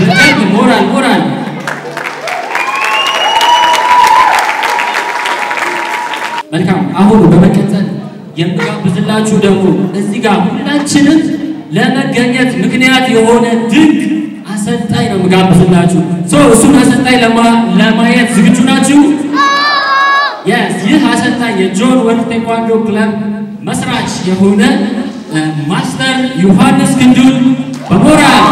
Good job, moral, መልካም አሁን በመቀጠል የምጋብዝላችሁ ደግሞ እዚህ ጋር ሁላችንም ለመገኘት ምክንያት የሆነ ድንቅ አሰልጣኝ ነው የምጋብዝላችሁ። እሱን አሰልጣኝ ለማየት ዝግጁ ናችሁ? ይህ አሰልጣኝ የጆን ወርልድ ቴኳንዶ ክለብ መስራች የሆነ ማስተር ዮሐንስ ክንዱን በሞራል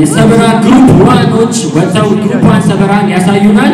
የሰበራ ግሩፕ ዋኖች ወጥተው ግሩፕ ሰበራን ያሳዩናል።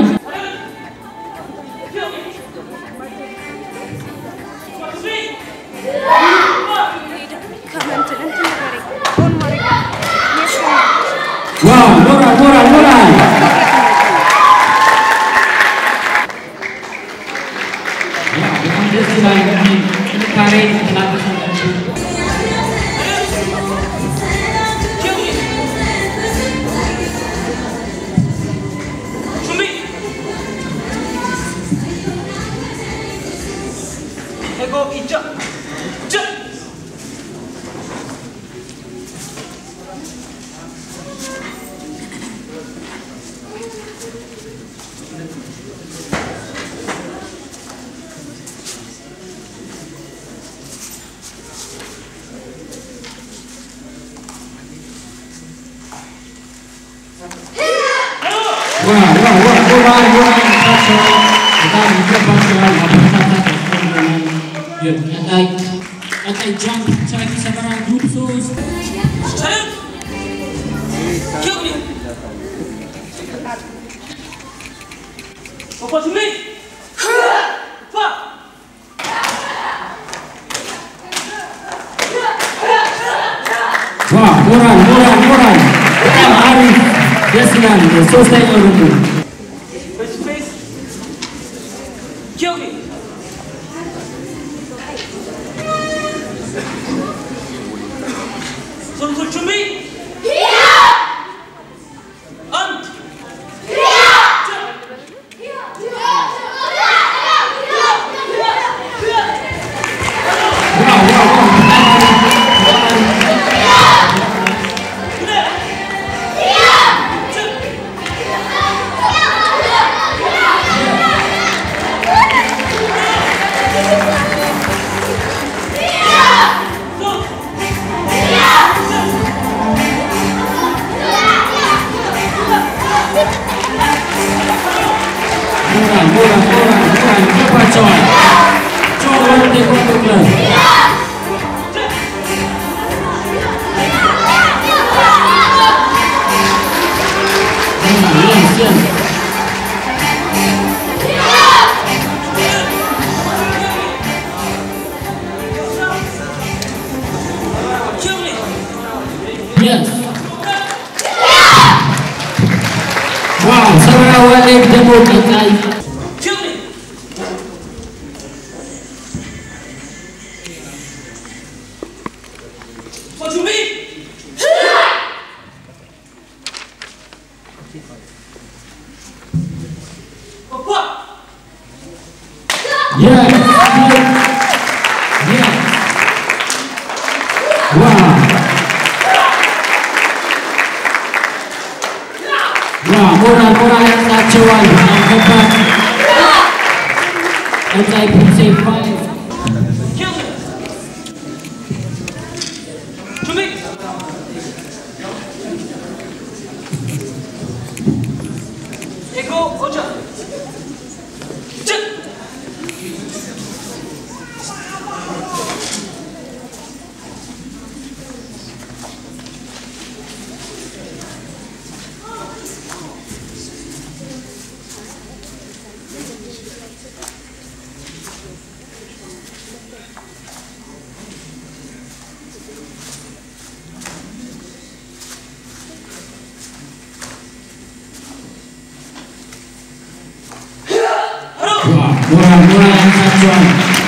Thanks, Ryan.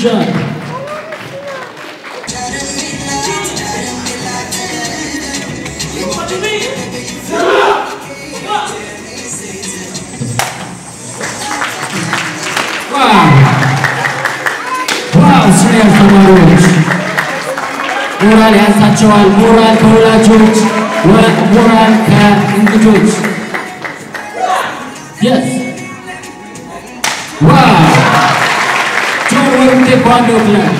job. What you mean? ሞራል ያንሳቸዋል። ሞራል ከወላጆች፣ ሞራል ከእንግዶች Quando eu Clã.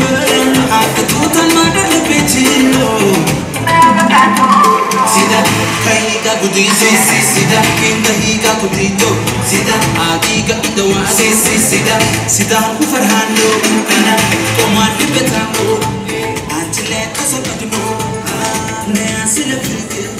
የሁለት kai ka budi so si sida kin kahi ka budi to sida aadi ka dawa si sida sida ku kana ko ma dibeta ko aaj le ka sabad mo ne asle fil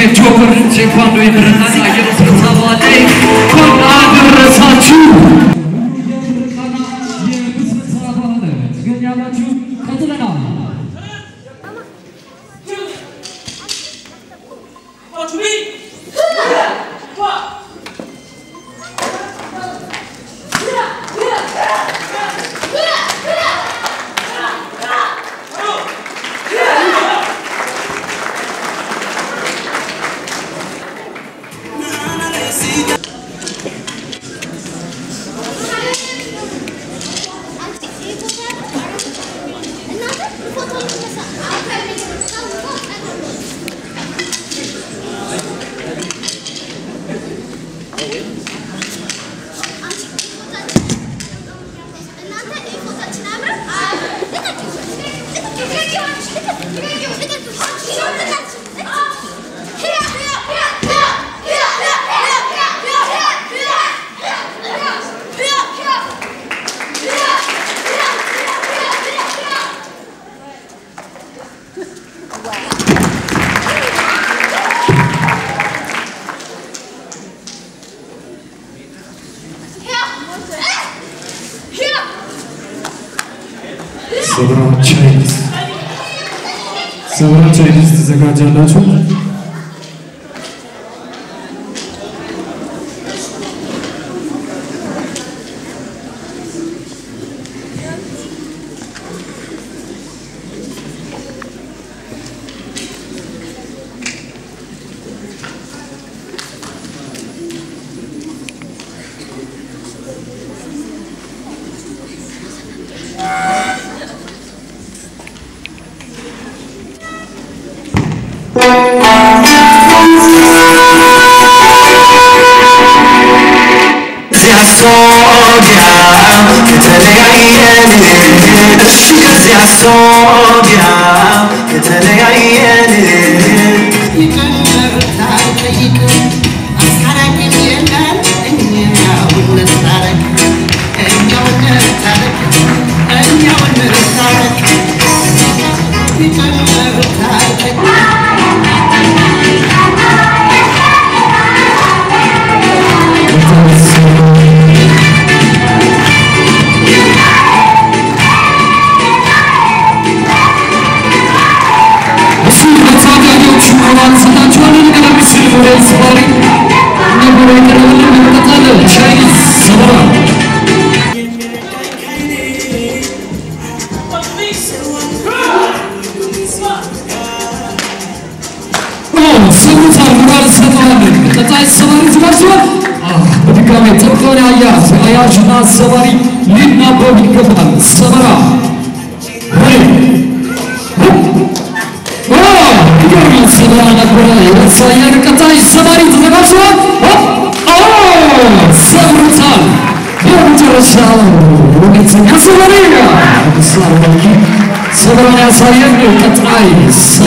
Mevcut okurun çekvan duyduğundan Alonso እዚያ ሶዲያ ከተለያየን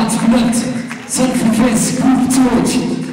Art Blood, Sacrifice Group Torch,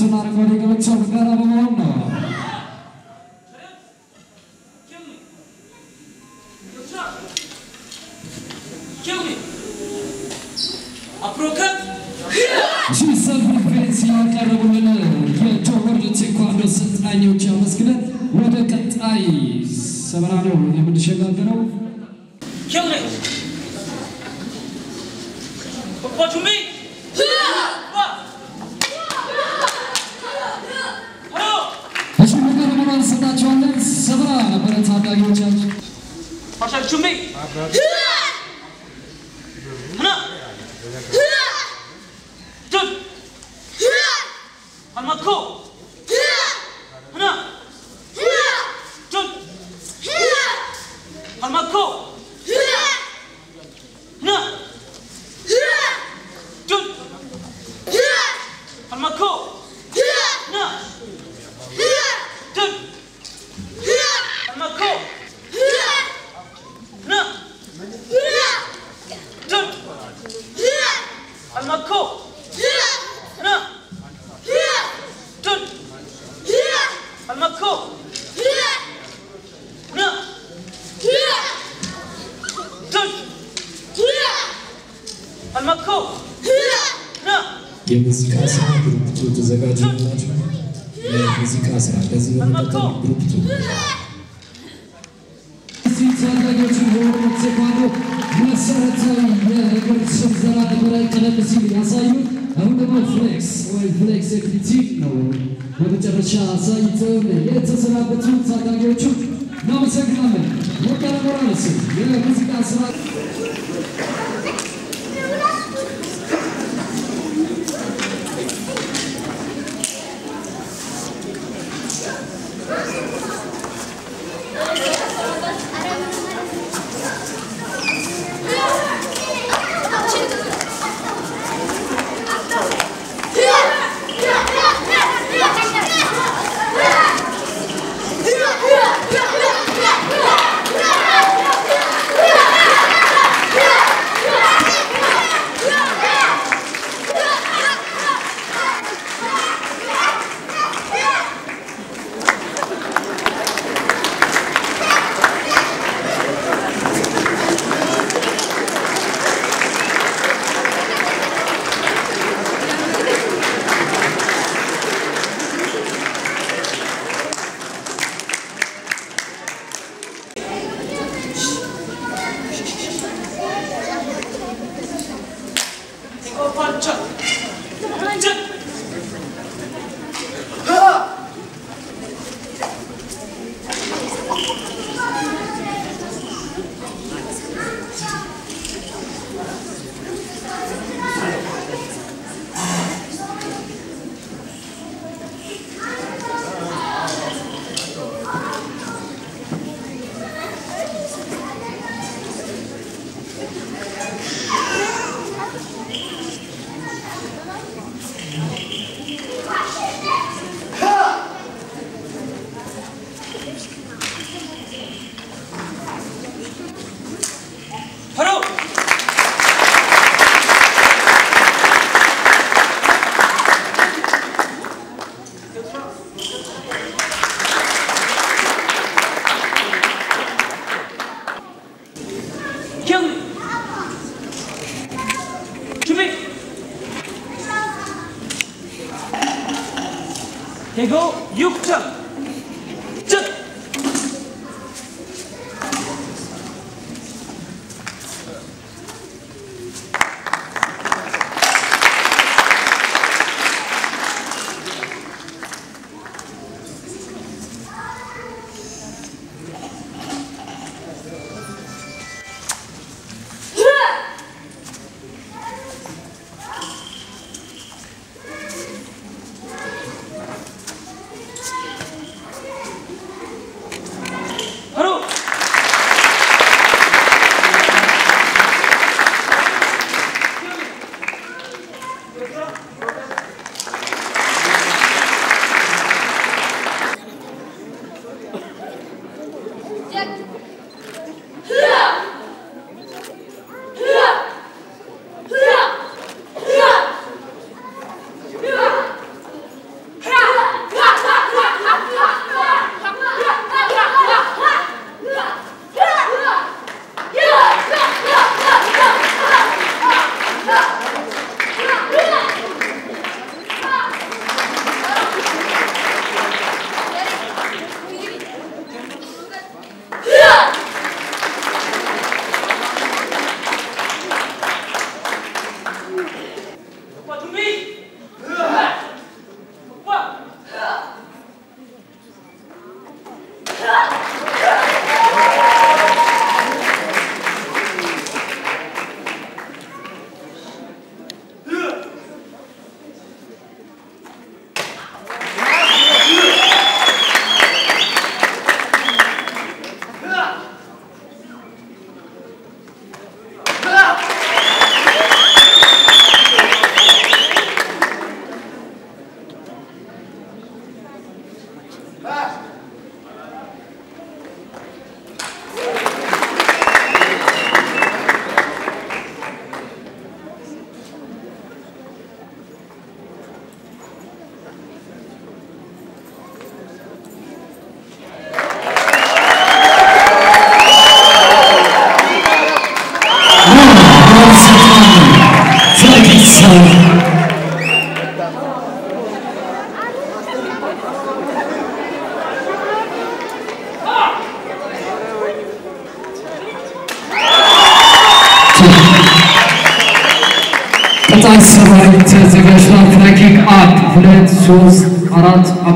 ቀለሞችና አረንጓዴ ገበቻው ጋራ በመሆን ነው። ወደ ቀጣይ ሰበራ ነው የምንሸጋገረው። To me. Ale teraz przyjdzie na flex. Oj, flex jest przycinną. Mamy teraz szansę i co my? Jedzą sobie na początku, a tak jak czuć. Mamy sobie gramy. Mokar Morales. Wiele muzyka z.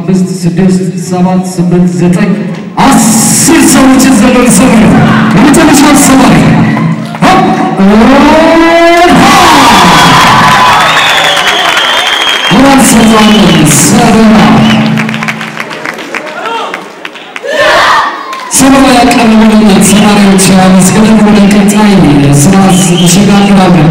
አምስት ስድስት ሰባት ስምንት ዘጠኝ አስር ሰዎችን ዘመን ሰው የመጨረሻ አሰማሪ ሰበባ ያቀረቡልን ሰራሪዎች ምስክርን ወደ ቀጣይ ስራ ሽጋግራለን።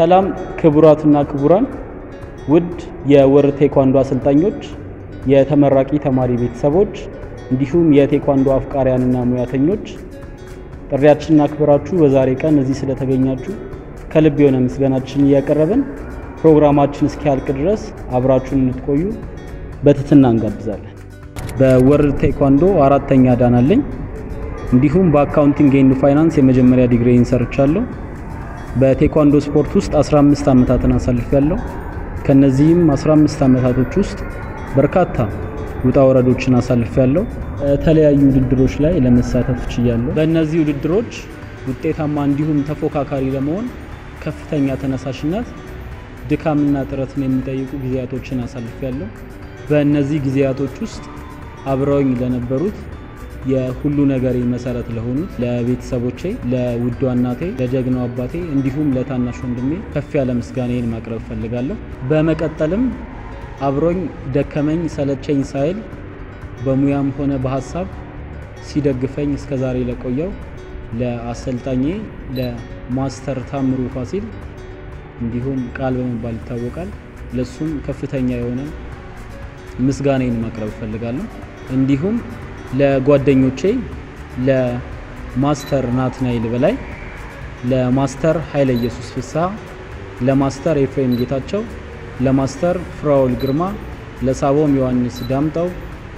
ሰላም ክቡራትና ክቡራን፣ ውድ የወርልድ ቴኳንዶ አሰልጣኞች፣ የተመራቂ ተማሪ ቤተሰቦች እንዲሁም የቴኳንዶ አፍቃሪያንና ሙያተኞች ጥሪያችንን አክብራችሁ በዛሬ ቀን እዚህ ስለተገኛችሁ ከልብ የሆነ ምስጋናችን እያቀረብን ፕሮግራማችን እስኪያልቅ ድረስ አብራችሁን እንድትቆዩ በትህትና እንጋብዛለን። በወርልድ ቴኳንዶ አራተኛ ዳን እንዲሁም በ accounting and finance የመጀመሪያ ዲግሪን ሰርቻለሁ። በቴኳንዶ ስፖርት ውስጥ 15 ዓመታትን አሳልፌያለሁ። ከነዚህም 15 ዓመታቶች ውስጥ በርካታ ውጣ ወረዶችን አሳልፌያለሁ። የተለያዩ ውድድሮች ላይ ለመሳተፍ ችያለሁ። በእነዚህ ውድድሮች ውጤታማ እንዲሁም ተፎካካሪ ለመሆን ከፍተኛ ተነሳሽነት፣ ድካምና ጥረትን የሚጠይቁ ጊዜያቶችን አሳልፌያለሁ። በእነዚህ ጊዜያቶች ውስጥ አብረውኝ ለነበሩት የሁሉ ነገሬ መሰረት ለሆኑት ለቤተሰቦቼ፣ ለውዷ እናቴ፣ ለጀግናው አባቴ እንዲሁም ለታናሽ ወንድሜ ከፍ ያለ ምስጋናዬን ማቅረብ እፈልጋለሁ። በመቀጠልም አብሮኝ ደከመኝ ሰለቸኝ ሳይል በሙያም ሆነ በሀሳብ ሲደግፈኝ እስከዛሬ ለቆየው ለአሰልጣኜ ለማስተር ታምሩ ፋሲል እንዲሁም ቃል በመባል ይታወቃል ለሱም ከፍተኛ የሆነ ምስጋናዬን ማቅረብ እፈልጋለሁ። እንዲሁም ለጓደኞቼ ለማስተር ናትናኤል በላይ፣ ለማስተር ኃይለ ኢየሱስ ፍስሐ፣ ለማስተር ኤፍሬም ጌታቸው፣ ለማስተር ፍራውል ግርማ፣ ለሳቦም ዮሐንስ ዳምጠው፣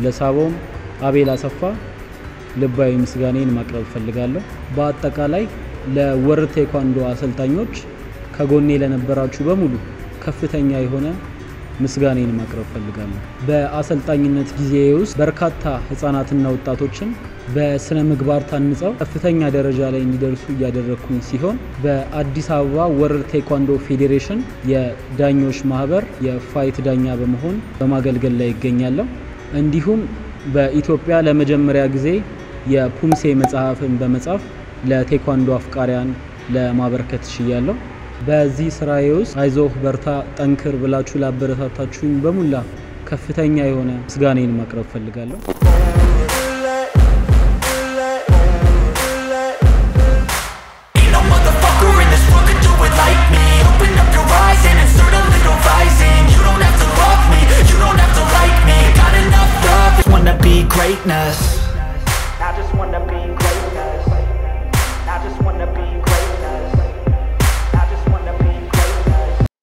ለሳቦም አቤል አሰፋ ልባዊ ምስጋናዬን ማቅረብ እፈልጋለሁ። በአጠቃላይ ለወርልድ ቴኳንዶ አሰልጣኞች ከጎኔ ለነበራችሁ በሙሉ ከፍተኛ የሆነ ምስጋናዬን ማቅረብ እፈልጋለሁ። በአሰልጣኝነት ጊዜ ውስጥ በርካታ ህጻናትና ወጣቶችን በስነ ምግባር ታንጸው ከፍተኛ ደረጃ ላይ እንዲደርሱ እያደረግኩኝ ሲሆን በአዲስ አበባ ወርልድ ቴኳንዶ ፌዴሬሽን የዳኞች ማህበር የ fight ዳኛ በመሆን በማገልገል ላይ ይገኛለሁ። እንዲሁም በኢትዮጵያ ለመጀመሪያ ጊዜ የፑምሴ መጽሐፍን በመጻፍ ለቴኳንዶ አፍቃሪያን ለማበርከት ችያለሁ። በዚህ ስራዬ ውስጥ አይዞህ በርታ፣ ጠንክር ብላችሁ ላበረታታችሁኝ በሙላ ከፍተኛ የሆነ ምስጋናዬን ማቅረብ ፈልጋለሁ።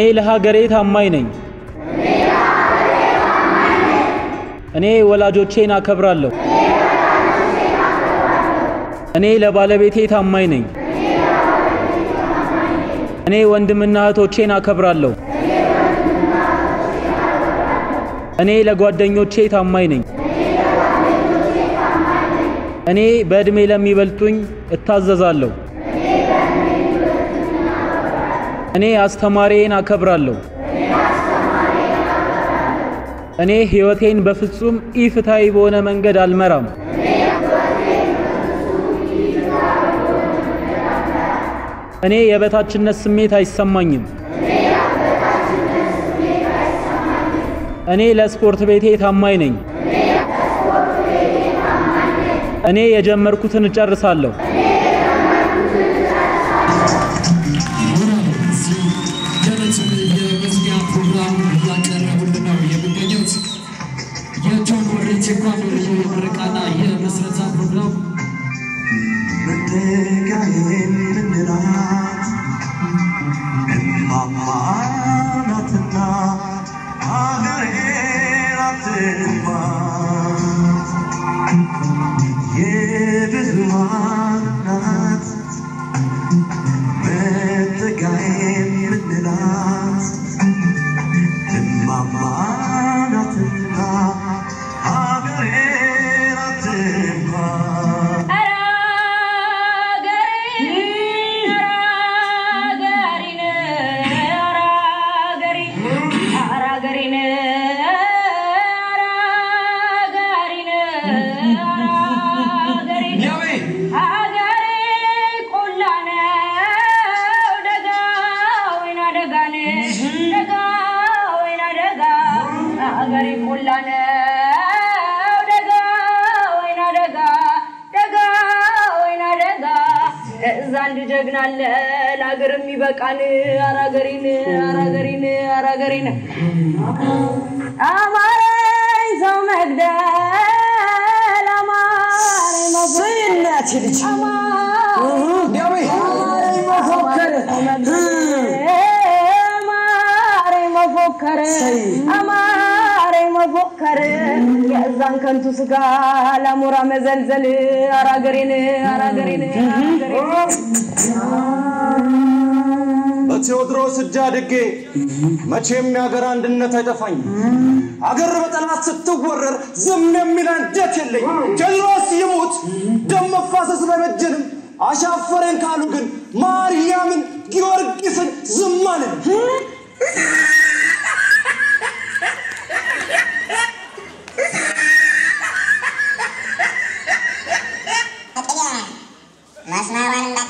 እኔ ለሀገሬ ታማኝ ነኝ። እኔ ወላጆቼን አከብራለሁ። እኔ ለባለቤቴ ታማኝ ነኝ። እኔ ወንድምና እህቶቼን አከብራለሁ። እኔ ለጓደኞቼ ታማኝ ነኝ። እኔ በዕድሜ ለሚበልጡኝ እታዘዛለሁ። እኔ አስተማሪዬን አከብራለሁ። እኔ ሕይወቴን በፍጹም ኢፍትሐዊ በሆነ መንገድ አልመራም። እኔ የበታችነት ስሜት አይሰማኝም። እኔ ለስፖርት ቤቴ ታማኝ ነኝ። እኔ የጀመርኩትን እጨርሳለሁ። የእዛን ከንቱ ስጋ ለሞራ መዘልዘል አራገሬን አራገሬን በቴዎድሮስ እጅ አድጌ መቼም የአገር አንድነት አይጠፋኝ። አገር በጠላት ስትወረር ዝም የሚል አንጀት የለኝ። ቴዎድሮስ ይሙት ደም መፋሰስ በመጀንም አሻፈረን ካሉ ግን ማርያምን ጊዮርጊስን ዝም አለን። Balasnavan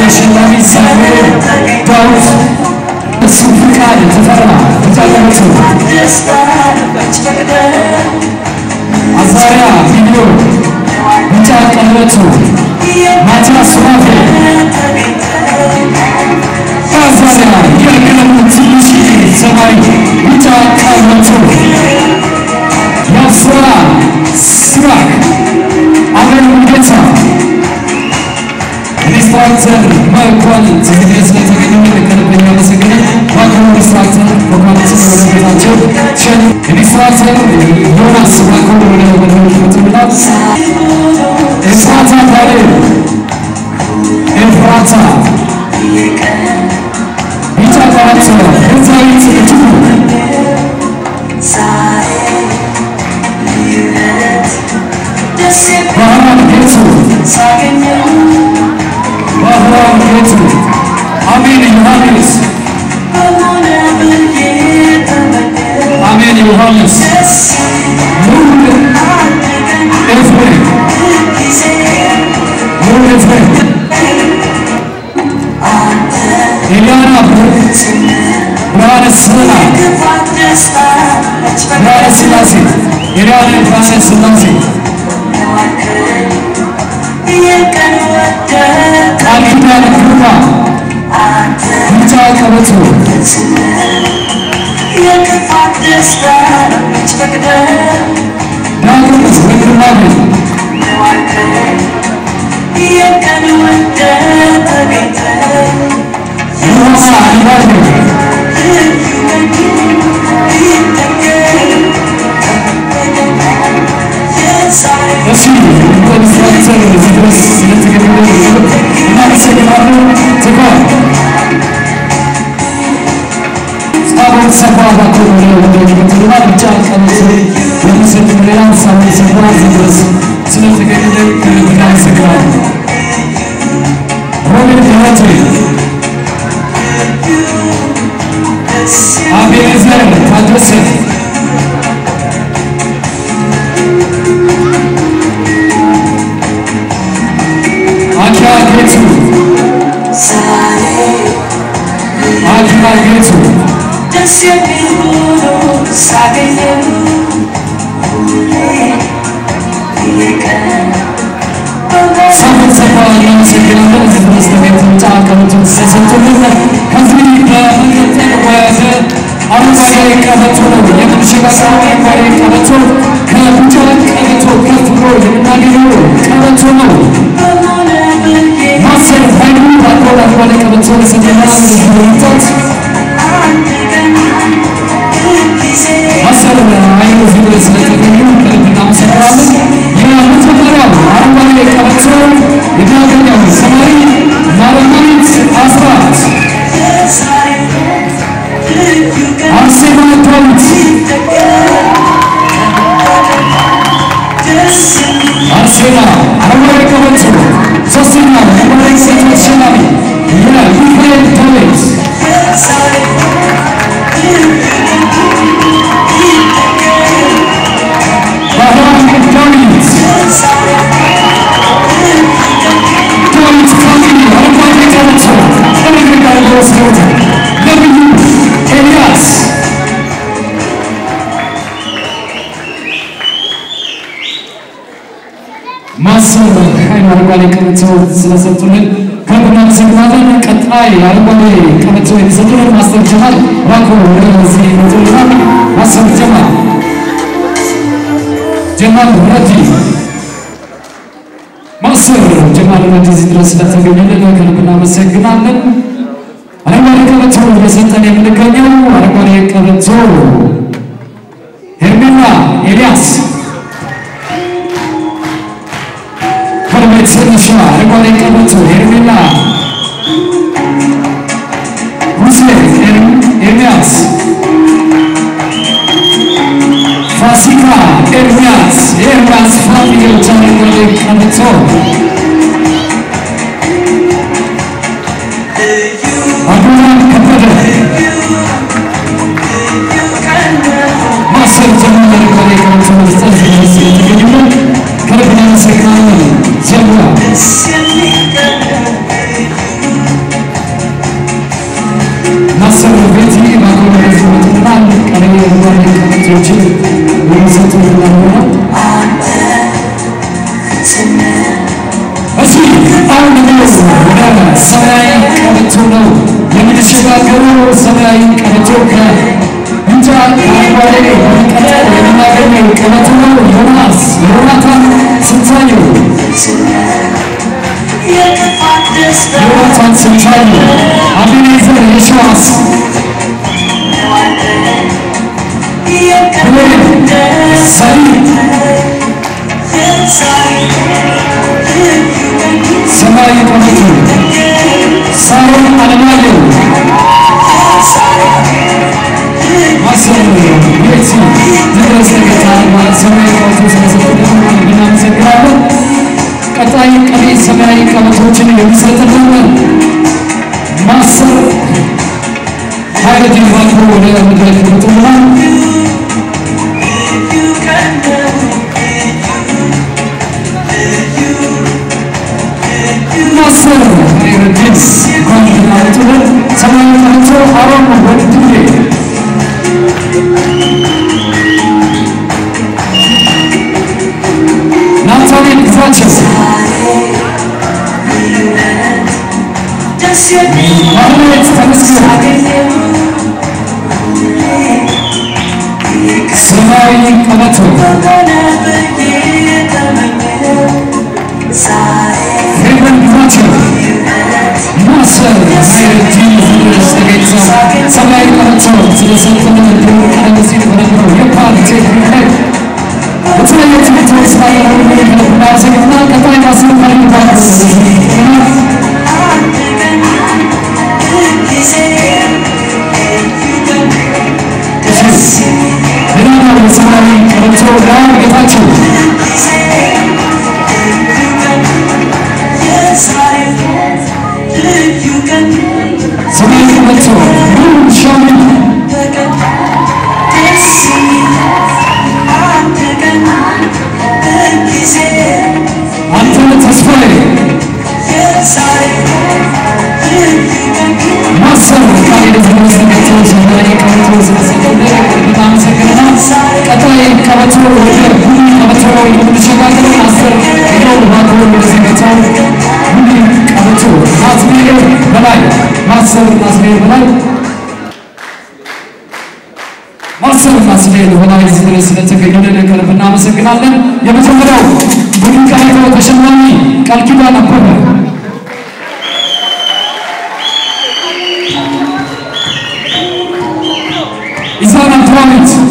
ቀበቶ ተሸላሚ ሳሙኤል ዳዊት እሱ ፍቃድ ተፈራ ቢጫ ቀበቶ አዛሪያ ቪዲዮ ቢጫ ቀበቶ ማቲያስ ሱራፌ አዛሪያ የቀለሙ ትንሽ ሰማይ ቢጫ ቀበቶ ያስራ ሲራክ ኢንስትራክተር መኳንንት እንግዲህ ስለተገኙ ከልብ እናመሰግናለን። በአክብሮት ኢንስትራክተር ወደ ቦታቸው ሸኙ። ኢንስትራክተር ዮናስ በአክብሮት ወደ መድረክ ይመጡልናል። ኤፍራታ ካሌብ sefaha kuruluyor Bunlar bir can kanıtı Benim senin reyan sanatı Bazıdız Sınıfı gelinde Kırıklar sıkılar Robert Yaratı Abinizler Tanrısı 그렇지 아 정말 그렇지 사분 사과 영생 그런 것은 무슨 작은 좀 세상 조금 한숨이니까 한숨 때문에 아름다운 가사처럼 영시가 사랑의 말의 가사처럼 그냥 부정한 가사처럼 그 부모를 나기로 가사처럼 Christian Henry, Paco Bajuane Cavatoni Santelano de Juventus. Hasta luego, amigos, one let's take a look at the እናመሰግናለን። ቀጣይ አረንጓዴ ቀበቶ የሚሰጡልን ማስተር ጀማል ባኮ ወደዚህ ይመጡልናል። ማስተር ጀማል ጀማል ረዲ ማስተር ጀማል ረዲ እዚህ ድረስ ስለተገኘልን ከልብ እናመሰግናለን። አረንጓዴ ቀበቶ እየሰጠን የምንገኘው አረንጓዴ ቀበቶ ሄርሜላ ኤልያስ That's. Herkese iyi günler. It's not important.